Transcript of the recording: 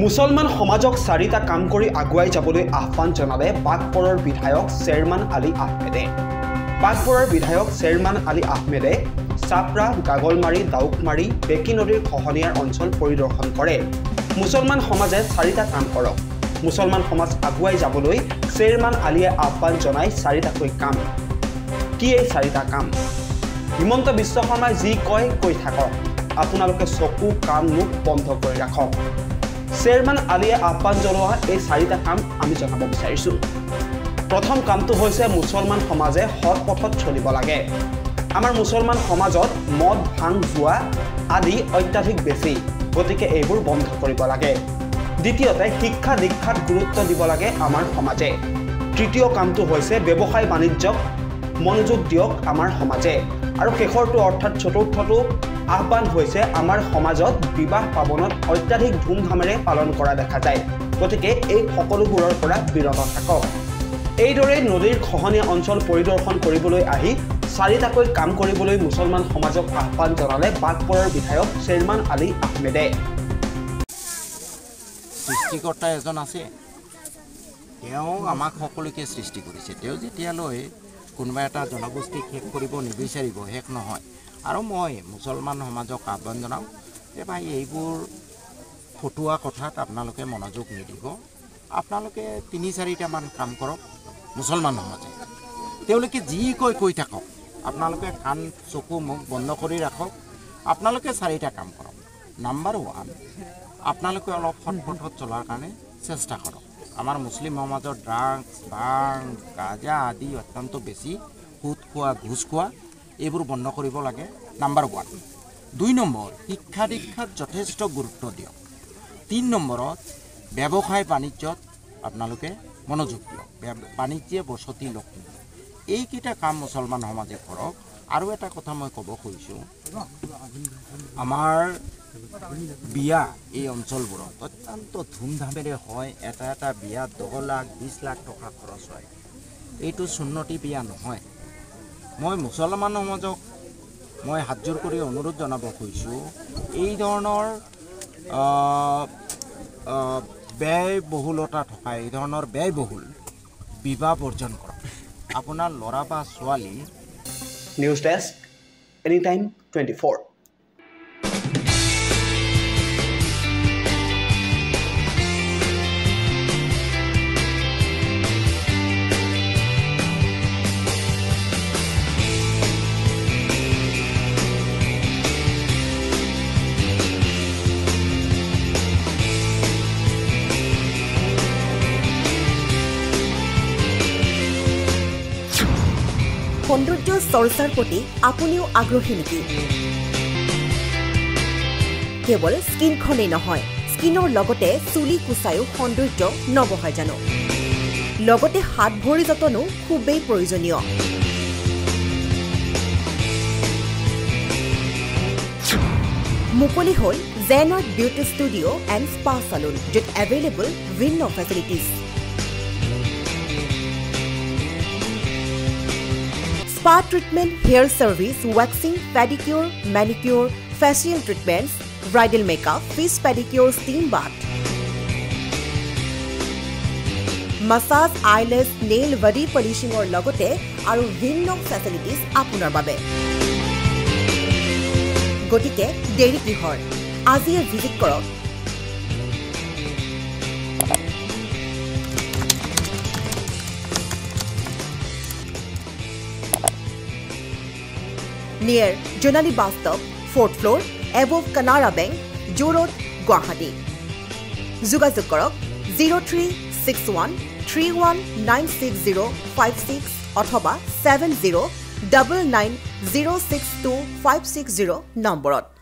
মুছলমান সমাজক চাৰিটা কাম কৰি আগুৱাই যাবলৈ আহ্বান জনালে বাঘপৰৰ বিধায়ক শ্বেৰমান আলী আহমেদে। বাঘপৰৰ বিধায়ক শ্বেৰমান আলী আহমেদে চাপৰা গাগলমাৰী ডাউকমাৰী বেকী নদীৰ খহনীয়াৰ অঞ্চল পৰিদৰ্শন কৰে। মুছলমান সমাজে চাৰিটা কাম কৰক। মুছলমান সমাজ আগুৱাই যাবলৈ শ্বেৰমান আলীয়ে আহ্বান জনাই চাৰিটাকৈ কাম। কি এই চাৰিটা কাম? হিমন্ত বিশ্ব শৰ্মাই যি কয় কৈ থাকক। আপোনালোকে চকু কাণ মুখ বন্ধ কৰি ৰাখক। শ্বেৰমান আলীয়ে আহ্বান জনোৱা এই চাৰিটা কাম আমি জনাব বিচাৰিছোঁ। প্ৰথম কামটো হৈছে মুছলমান সমাজে সৎ পথত চলিব লাগে। আমাৰ মুছলমান সমাজত মদ ভাং জোৱা আদি অত্যাধিক বেছি গতিকে এইবোৰ বন্ধ কৰিব লাগে। দ্বিতীয়তে শিক্ষা দীক্ষাত গুৰুত্ব দিব লাগে আমাৰ সমাজে। তৃতীয় কামটো হৈছে ব্যৱসায় বাণিজ্যক মনোযোগ দিয়ক আমাৰ সমাজে। আৰু শেষৰটো অৰ্থাৎ চতুৰ্থটো আহ্বান হৈছে আমাৰ সমাজত বিবাহ পাৱনত অত্যাধিক ধুমধামেৰে পালন কৰা দেখা যায়। গতিকে এই সকলোবোৰৰ পৰা বিৰত থাকক। এইদৰে নদীৰ খহনীয়া অঞ্চল পৰিদৰ্শন কৰিবলৈ আহি চাৰিটাকৈ কাম কৰিবলৈ মুছলমান সমাজক আহ্বান জনালে বাঘপৰৰ বিধায়ক শ্বেৰমান আলী আহমেদে। সৃষ্টিকৰ্তা এজন আছে। তেওঁ আমাক সকলোকে সৃষ্টি কৰিছে। তেওঁ যেতিয়ালৈ কোনোবা এটা জনগোষ্ঠীক শেষ কৰিব নিবিচাৰিব শেষ নহয়। আৰু মই মুছলমান সমাজক আহ্বান জনাওঁ যে ভাই এইবোৰ ফটোৱা কথাত আপোনালোকে মনোযোগ নিদিব। আপোনালোকে তিনি চাৰিটামান কাম কৰক মুছলমান সমাজে। তেওঁলোকে যি কয় কৈ থাকক। আপোনালোকে কাণ চকু মুখ বন্ধ কৰি ৰাখক। আপোনালোকে চাৰিটা কাম কৰক। নাম্বাৰ ওৱান আপোনালোকে অলপ সৎপথত চলাৰ কাৰণে চেষ্টা কৰক। আমাৰ মুছলিম সমাজত ড্ৰাগছ ভাং গাজা আদি অত্যন্ত বেছি সুদ খোৱা ঘোচ খোৱা এইবোৰ বন্ধ কৰিব লাগে। নাম্বাৰ ওৱান দুই নম্বৰ শিক্ষা দীক্ষাত যথেষ্ট গুৰুত্ব দিয়ক। তিনি নম্বৰত ব্যৱসায় বাণিজ্যত আপোনালোকে মনোযোগ দিয়ক। বাণিজ্যে বসতি লক্ষ্মী এইকেইটা কাম মুছলমান সমাজে কৰক। আৰু এটা কথা মই ক'ব খুজিছোঁ আমাৰ বিয়া এই অঞ্চলবোৰত অত্যন্ত ধুমধামেৰে হয় এটা এটা বিয়াত দহ লাখ বিছ লাখ টকা খৰচ হয়। এইটো চুন্নতি বিয়া নহয়। মই মুছলমান সমাজক মই হাতযোৰ কৰি অনুৰোধ জনাব খুজিছোঁ এই ধৰণৰ ব্যয়বহুলতা থকা এই ধৰণৰ ব্যয়বহুল বিবাহ বৰ্জন কৰক। আপোনাৰ ল'ৰা বা ছোৱালী News Desk, anytime 24. সৌন্দৰ্য চৰ্চাৰ প্ৰতি আপুনিও আগ্ৰহী নেকি? কেৱল স্কিনখনেই নহয় স্কিনৰ লগতে চুলি কোচায়ো সৌন্দৰ্য নবহায় জানো। লগতে হাত ভৰি যতনো খুবেই প্ৰয়োজনীয়। মুকলি হ'ল জেনট beauty studio' and spa salon য'ত এভেইলেবল ভিন্ন facilities spa treatment hair service waxing pedicure manicure facial treatments bridal makeup fish pedicure steam bath massage eyelash nail body পলিচিঙৰ লগতে আৰু ভিন্ন ফেচিলিটিজ আপোনাৰ বাবে। গতিকে দেৰি কিহৰ? আজিয়ে ভিজিট কৰক। Near Jonali stop fourth floor above Canara bank zoo road Guwahati যোগাযোগ কৰক zero' three six one three one nine six zero' five six অথবা seven zero' double nine zero' six two five six zero' নম্বৰত।